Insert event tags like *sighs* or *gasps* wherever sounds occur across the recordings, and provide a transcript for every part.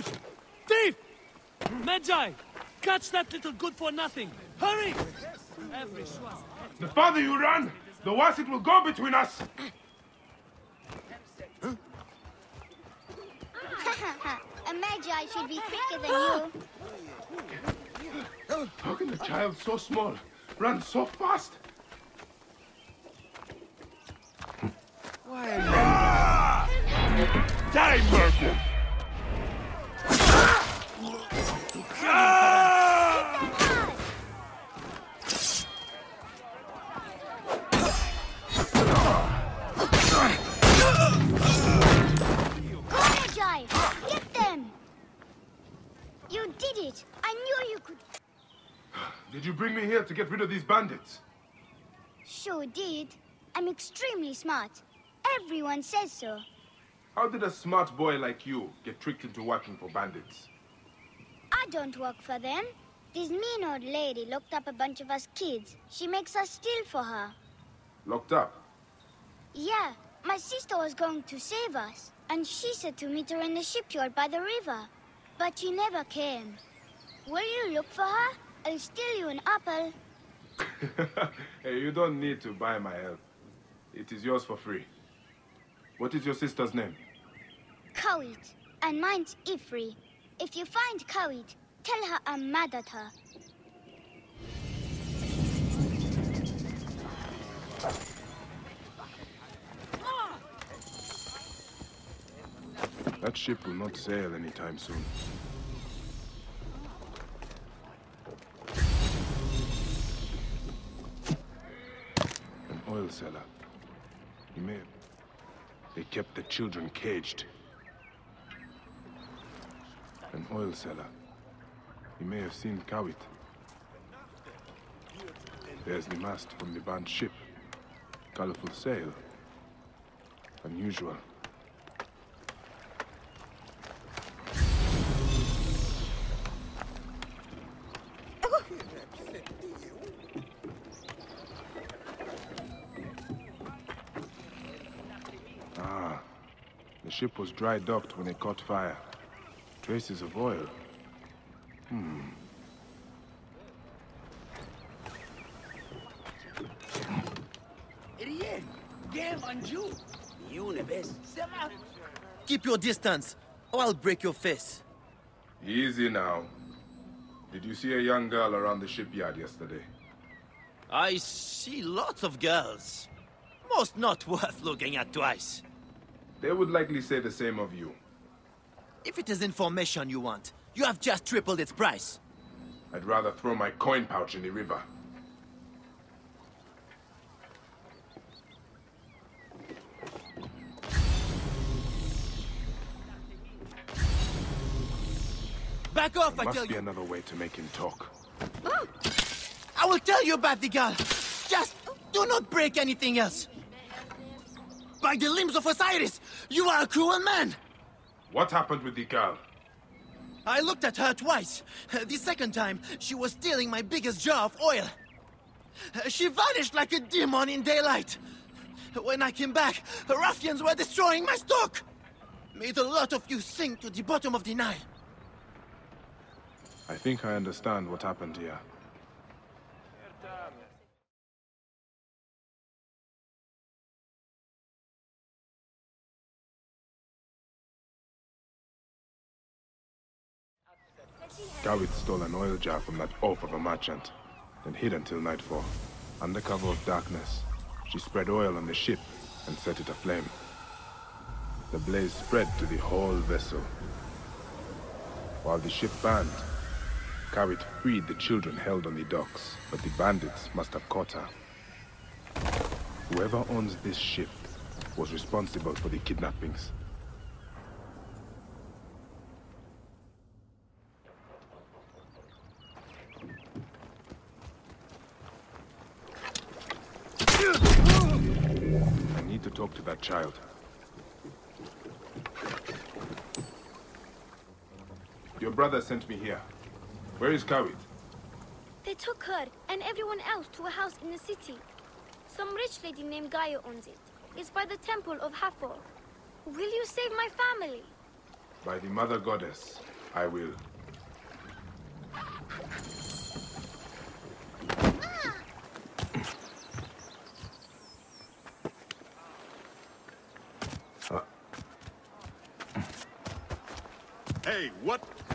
Thief! Thief! Medjay! Catch that little good-for-nothing! Hurry! Every The farther you run, the worse it will go between us. *laughs* A Medjay should be quicker than you. *gasps* How can a child so small run so fast? Ah! Die, Merkel! Get them! You did it! I knew you could. *sighs* Did you bring me here to get rid of these bandits? Sure did. I'm extremely smart. Everyone says so. How did a smart boy like you get tricked into working for bandits? I don't work for them. This mean old lady locked up a bunch of us kids. She makes us steal for her. Locked up? Yeah, my sister was going to save us. And she said to meet her in the shipyard by the river. But she never came. Will you look for her? I'll steal you an apple. *laughs* hey, you don't need to buy my help. It is yours for free. What is your sister's name? Kawit. And mine's Ifri. If you find Kawit, tell her I'm mad at her. That ship will not sail anytime soon. An oil seller. He may. They kept the children caged. Oil seller. He may have seen Kawit. There's the mast from the banned ship. Colorful sail. Unusual. Ah, the ship was dry docked when it caught fire. Traces of oil. Hmm. Rien. Game on you. Universe. Sema. Keep your distance, or I'll break your face. Easy now. Did you see a young girl around the shipyard yesterday? I see lots of girls. Most not worth looking at twice. They would likely say the same of you. If it is information you want, you have just tripled its price. I'd rather throw my coin pouch in the river. Back off, There I tell you! must be another way to make him talk. Ah! I will tell you about the girl. Just do not break anything else. By the limbs of Osiris, you are a cruel man. What happened with the girl? I looked at her twice. The second time, she was stealing my biggest jar of oil. She vanished like a demon in daylight. When I came back, the ruffians were destroying my stock. Made a lot of you sink to the bottom of the Nile. I think I understand what happened here. Kawit stole an oil jar from that oaf of a merchant, then hid until nightfall. Under cover of darkness, she spread oil on the ship and set it aflame. The blaze spread to the whole vessel. While the ship burned, Kawit freed the children held on the docks, but the bandits must have caught her. Whoever owns this ship was responsible for the kidnappings. I need to talk to that child. Your brother sent me here. Where is Kawit? They took her and everyone else to a house in the city. Some rich lady named Gaia owns it. It's by the temple of Hathor. Will you save my family? By the Mother Goddess, I will. Hey, what?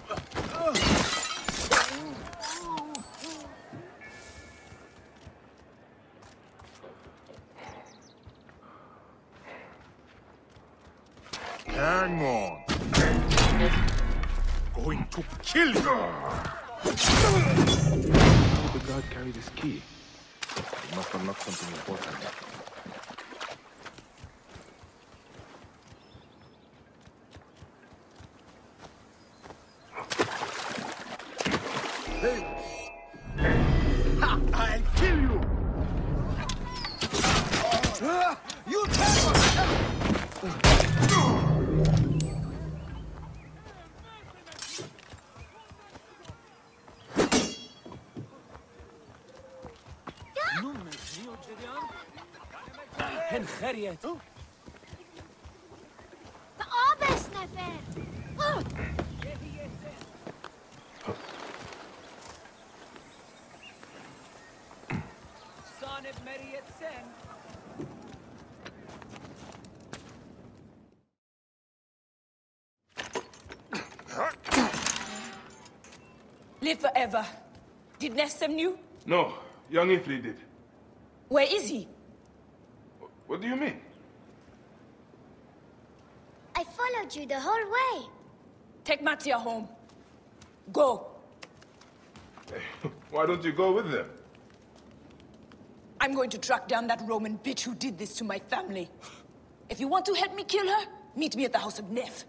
هن خريت تعابس نفر صانب مريت سن Live forever. Did Nef send you? No, young Ifli did. Where is he? What do you mean? I followed you the whole way. Take Matia home. Go. *laughs* Why don't you go with them? I'm going to track down that Roman bitch who did this to my family. If you want to help me kill her, meet me at the house of Nef.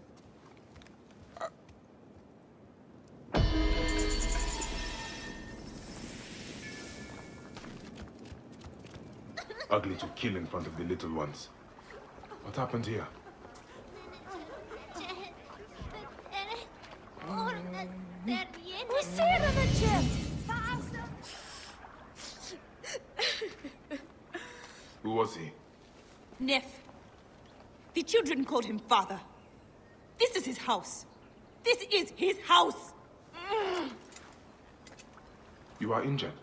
ugly to kill in front of the little ones. What happened here? Who was he? Neff. The children called him father. This is his house. This is his house. You are injured.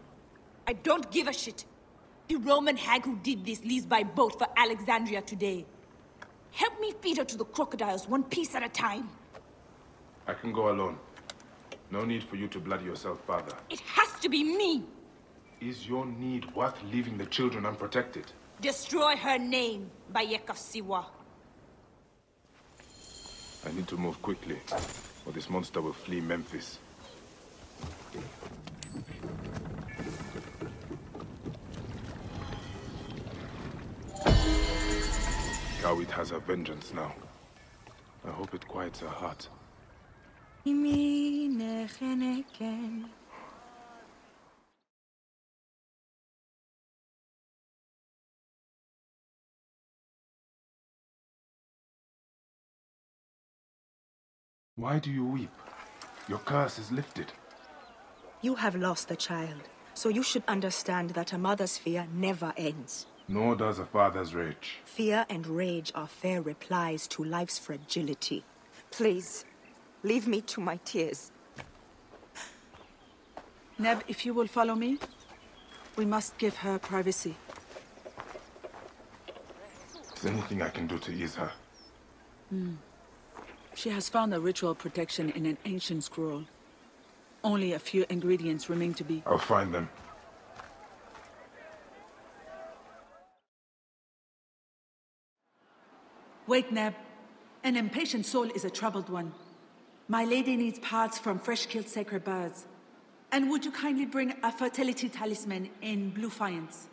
I don't give a shit. The Roman hag who did this leaves by boat for Alexandria today. Help me feed her to the crocodiles one piece at a time. I can go alone. No need for you to bloody yourself, father. It has to be me. Is your need worth leaving the children unprotected? Destroy her name, Bayek of Siwa. I need to move quickly, or this monster will flee Memphis. Kawit has her vengeance now. I hope it quiets her heart. Why do you weep? Your curse is lifted. You have lost a child, so you should understand that a mother's fear never ends. Nor does a father's rage. Fear and rage are fair replies to life's fragility. Please, leave me to my tears. Neb, if you will follow me, we must give her privacy. Is there anything I can do to ease her? Hmm. She has found a ritual protection in an ancient scroll. Only a few ingredients remain to be. I'll find them. Wait, Neb. An impatient soul is a troubled one. My lady needs parts from fresh-killed sacred birds. And would you kindly bring a fertility talisman in blue faience?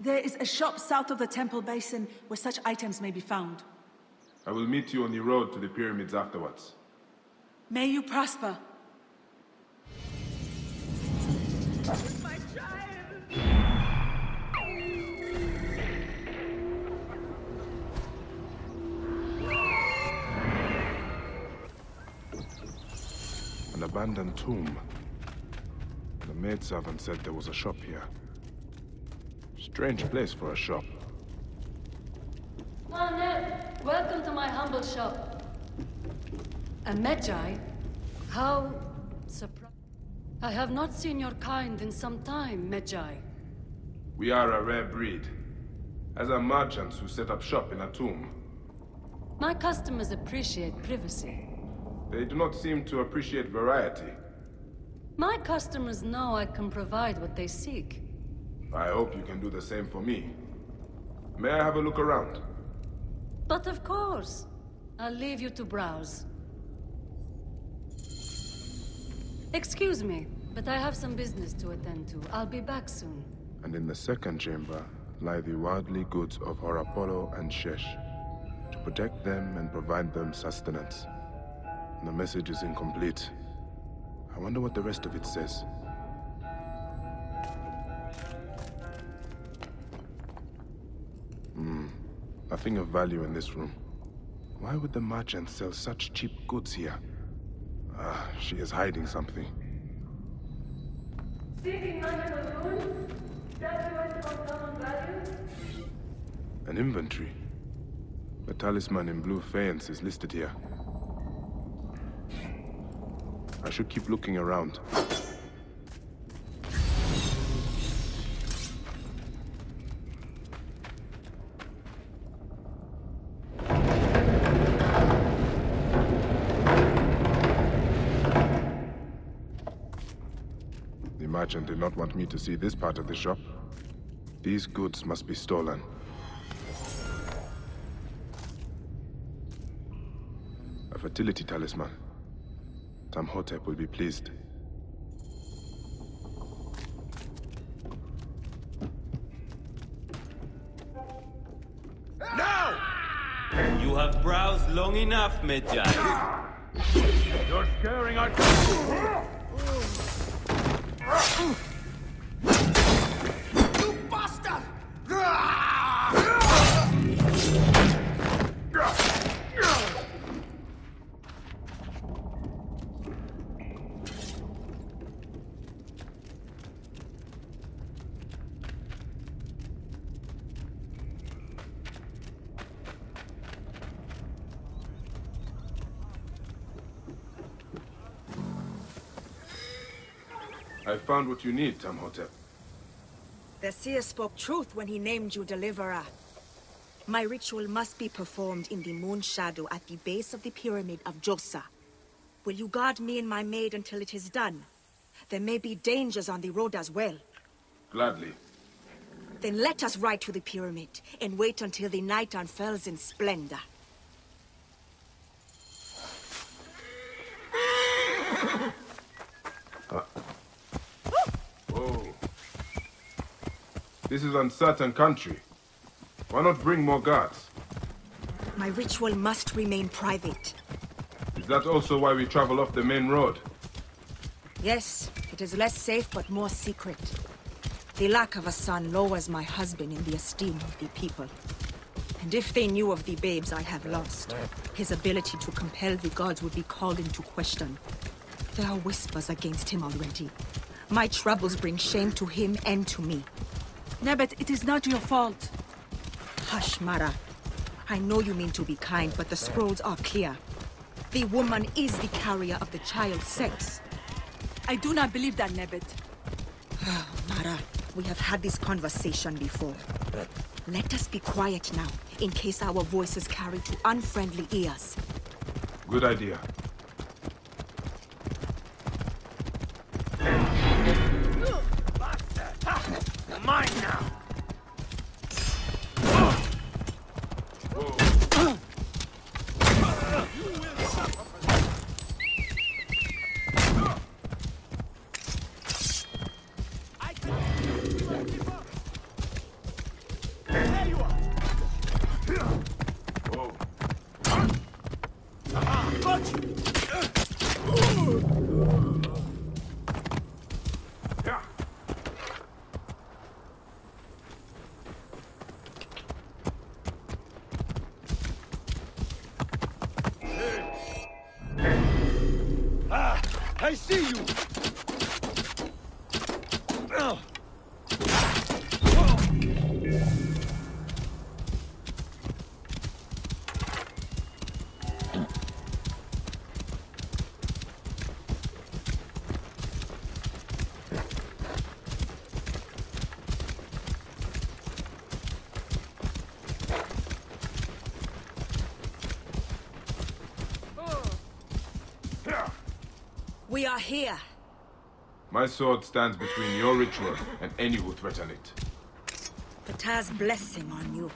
There is a shop south of the temple basin where such items may be found. I will meet you on the road to the pyramids afterwards. May you prosper. Abandoned tomb. The maidservant said there was a shop here. Strange place for a shop. Welcome to my humble shop. A Medjay? How... surprised. I have not seen your kind in some time, Medjay. We are a rare breed. As are merchants who set up shop in a tomb. My customers appreciate privacy. They do not seem to appreciate variety. My customers know I can provide what they seek. I hope you can do the same for me. May I have a look around? But of course. I'll leave you to browse. Excuse me, but I have some business to attend to. I'll be back soon. And in the second chamber lie the worldly goods of Horapollo and Shesh. To protect them and provide them sustenance. The message is incomplete. I wonder what the rest of it says. Hmm. Nothing of value in this room. Why would the merchant sell such cheap goods here? Ah, she is hiding something. Sinking under the woods? That's what found value? An inventory. The talisman in blue faience is listed here. I should keep looking around. The merchant did not want me to see this part of the shop. These goods must be stolen. A fertility talisman. Taimhotep will be pleased. Now! You have browsed long enough, Medjay. You're scaring our... You bastard! Found what you need, Taimhotep. The seer spoke truth when he named you Deliverer. My ritual must be performed in the moon shadow at the base of the pyramid of Djoser. Will you guard me and my maid until it is done? There may be dangers on the road as well. Gladly. Then let us ride to the pyramid and wait until the night unfurls in splendor. *laughs* Oh. This is uncertain country. Why not bring more guards? My ritual must remain private. Is that also why we travel off the main road? Yes, it is less safe but more secret. The lack of a son lowers my husband in the esteem of the people. And if they knew of the babes I have lost, his ability to compel the gods would be called into question. There are whispers against him already. My troubles bring shame to him and to me. Nebet, it is not your fault. Hush, Mara. I know you mean to be kind, but the scrolls are clear. The woman is the carrier of the child's sex. I do not believe that, Nebet. Oh, Mara, we have had this conversation before. Let us be quiet now, in case our voices carry to unfriendly ears. Good idea. See you! My sword stands between your ritual and any who threaten it. Ptah's blessing on you.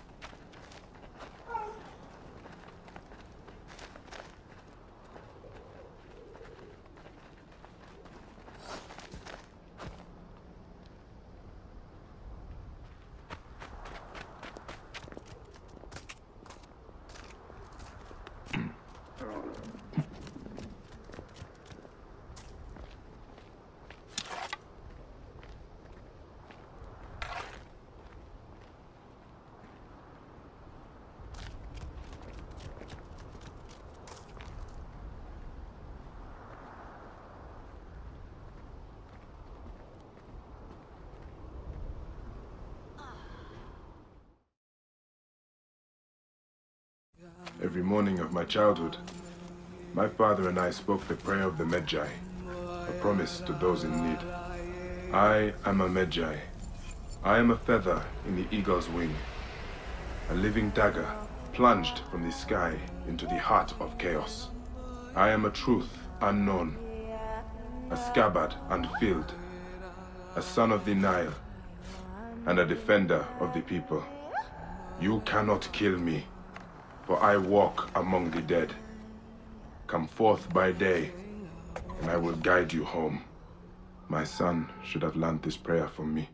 Every morning of my childhood, my father and I spoke the prayer of the Medjay, a promise to those in need. I am a Medjay. I am a feather in the eagle's wing, a living dagger plunged from the sky into the heart of chaos. I am a truth unknown, a scabbard unfilled, a son of the Nile, and a defender of the people. You cannot kill me for I walk among the dead. Come forth by day, and I will guide you home. My son should have learned this prayer from me.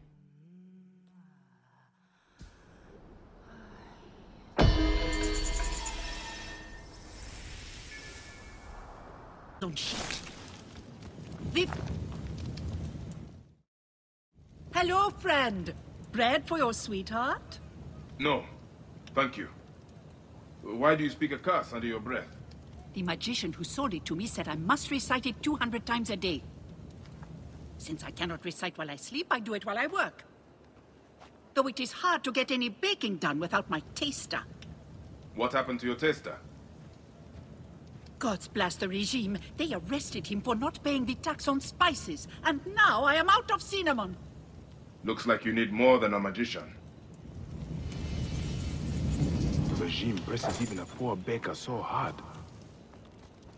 Don't shit. Viv. Hello, friend. Bread for your sweetheart? No, thank you. Why do you speak a curse under your breath? The magician who sold it to me said I must recite it 200 times a day. Since I cannot recite while I sleep, I do it while I work. Though it is hard to get any baking done without my taster. What happened to your taster? Gods bless the regime. They arrested him for not paying the tax on spices, and now I am out of cinnamon. Looks like you need more than a magician. The regime presses even a poor baker so hard.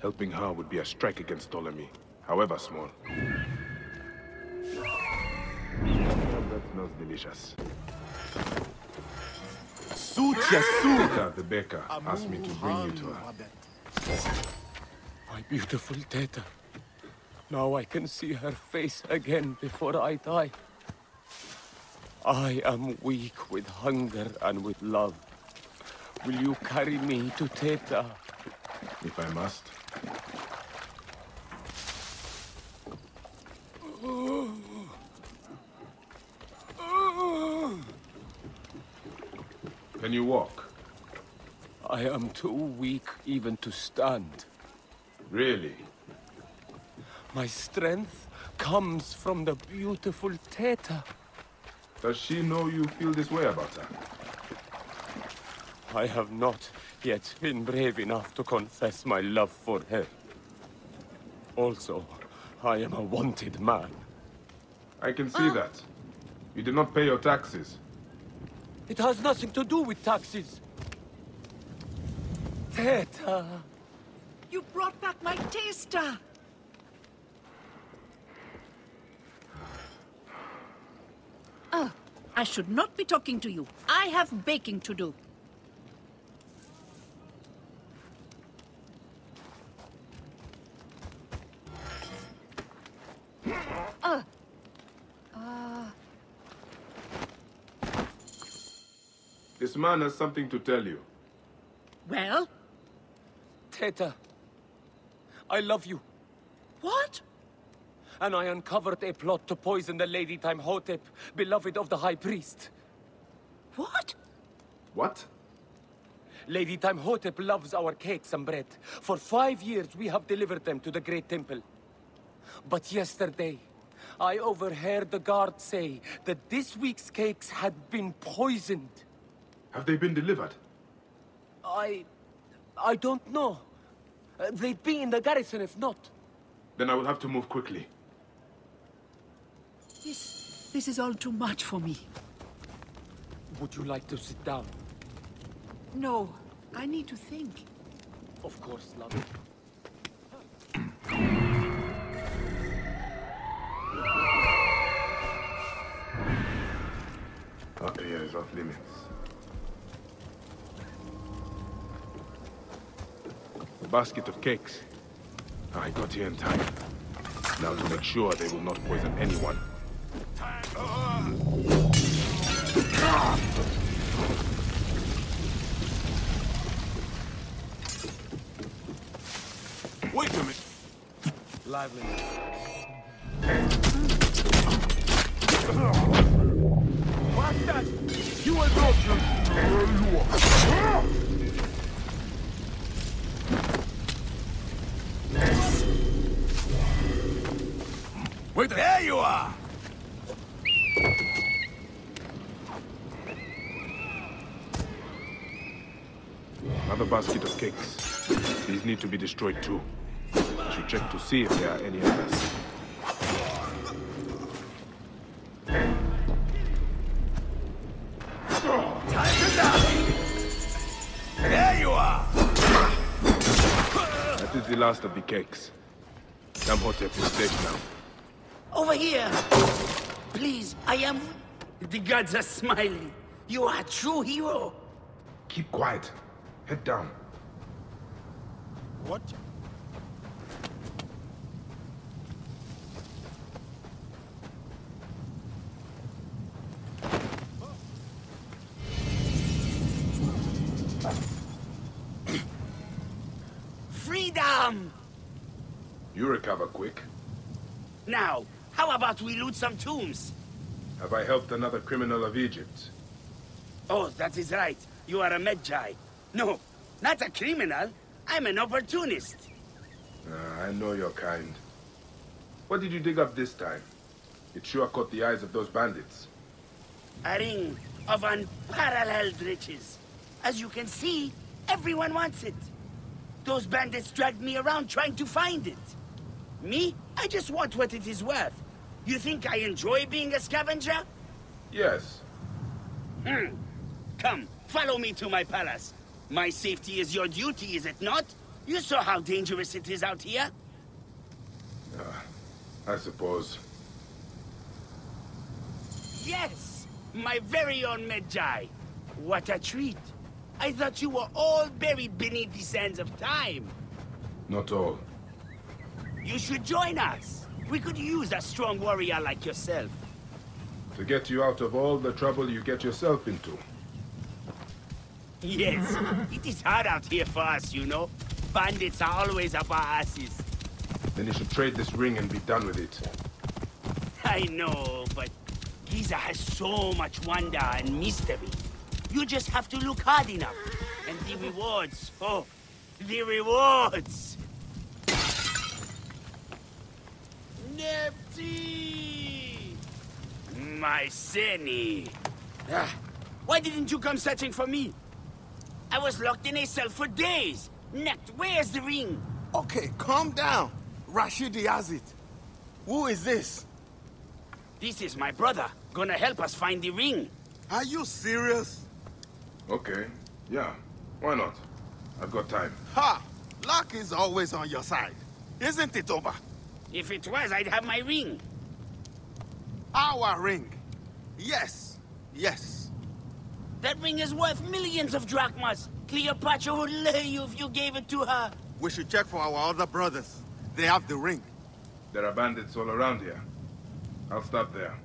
Helping her would be a strike against Ptolemy, however small. That smells delicious. Sucha su! Teta, the baker, asked me to bring you to her. My beautiful Teta. Now I can see her face again before I die. I am weak with hunger and with love. Will you carry me to Teta? If I must. Can you walk? I am too weak even to stand. Really? My strength comes from the beautiful Teta. Does she know you feel this way about her? I have not yet been brave enough to confess my love for her. Also, I am a wanted man. I can see oh. that. You did not pay your taxes. It has nothing to do with taxes. Teta. You brought back my taster! Oh, I should not be talking to you. I have baking to do. This man has something to tell you. well, Teta. I love you. What? And I uncovered a plot to poison the Lady Taimhotep, beloved of the High Priest. What? What? Lady Taimhotep loves our cakes and bread. For five years we have delivered them to the Great Temple. But yesterday, I overheard the guard say that this week's cakes had been poisoned. Have they been delivered? I... I don't know. Uh, they'd be in the garrison if not. Then I will have to move quickly. This, this is all too much for me. Would you like to sit down? No, I need to think. Of course, love. Up here is off limits. Basket of cakes. I got here in time. Now to make sure they will not poison anyone. Wait a minute. Liveliness. To be destroyed too. I should check to see if there are any others. Time to die! There you are! That is the last of the cakes. Taimhotep is safe now. Over here! Please, I am... The gods are smiling. You are a true hero. Keep quiet. Head down. What? Freedom! You recover quick. Now, how about we loot some tombs? Have I helped another criminal of Egypt? Oh, that is right. You are a Medjay. No, not a criminal. I'm an opportunist. Ah, I know your kind. What did you dig up this time? It sure caught the eyes of those bandits. A ring of unparalleled riches. As you can see, everyone wants it. Those bandits dragged me around trying to find it. Me? I just want what it is worth. You think I enjoy being a scavenger? Yes. Hmm. Come, follow me to my palace. My safety is your duty, is it not? You saw how dangerous it is out here. Ah, I suppose. Yes! My very own Medjay. What a treat. I thought you were all buried beneath the sands of time. Not all. You should join us. We could use a strong warrior like yourself. To get you out of all the trouble you get yourself into. Yes, it is hard out here for us, you know. Bandits are always up our asses. Then you should trade this ring and be done with it. I know, but Giza has so much wonder and mystery. You just have to look hard enough. And the rewards, oh, the rewards! Nepti! My Seni! Ah, why didn't you come searching for me? I was locked in a cell for days. Next, where's the ring? Okay, calm down. Rashidi has it. Who is this? This is my brother. Gonna help us find the ring. Are you serious? Okay. Yeah. Why not? I've got time. Ha! Luck is always on your side. Isn't it, Oba? If it was, I'd have my ring. Our ring. Yes. Yes. That ring is worth millions of drachmas. Cleopatra would lay you if you gave it to her. We should check for our other brothers. They have the ring. There are bandits all around here. I'll stop there.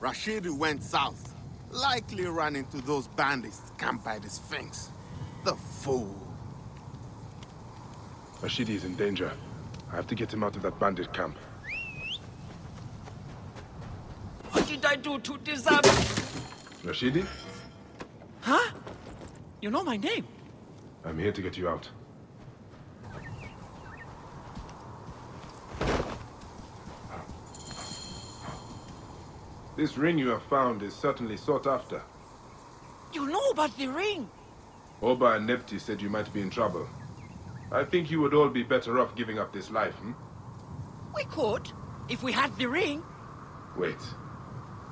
Rashidi went south. Likely ran into those bandits camped by the Sphinx. The fool. Rashidi is in danger. I have to get him out of that bandit camp. What did I do to deserve? Rashidi, Huh? You know my name. I'm here to get you out. This ring you have found is certainly sought after. You know about the ring. Oba and Nepti said you might be in trouble. I think you would all be better off giving up this life, hmm? We could, if we had the ring. Wait.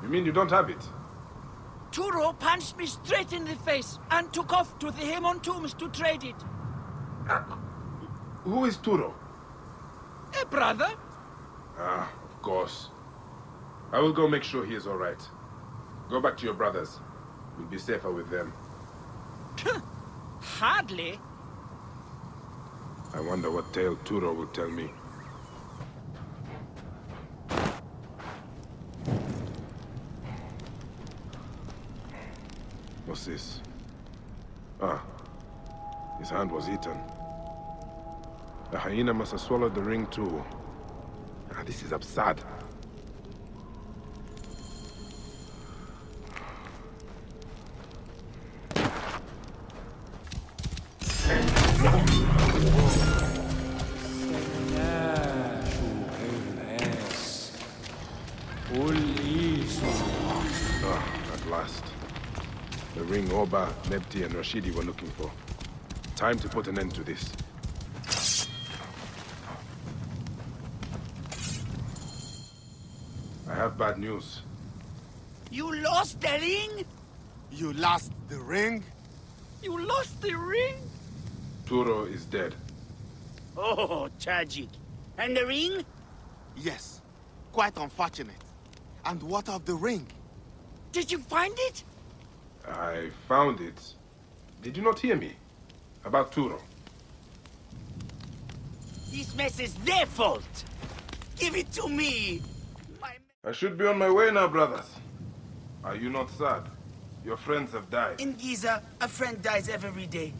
You mean you don't have it? Turo punched me straight in the face and took off to the Hemon tombs to trade it. Who is Turo? A brother? Ah, of course. I will go make sure he is all right. Go back to your brothers. You'll be safer with them. Hardly. I wonder what tale Turo will tell me. What's this? Ah, his hand was eaten. The hyena must have swallowed the ring too. Ah, this is absurd. Nebti, and Rashidi were looking for. Time to put an end to this. I have bad news. You lost the ring? You lost the ring? You lost the ring? Turo is dead. Oh, tragic. And the ring? Yes. Quite unfortunate. And what of the ring? Did you find it? I found it. Did you not hear me? About Turo. This mess is their fault. Give it to me. I should be on my way now, brothers. Are you not sad? Your friends have died. In Giza, a friend dies every day.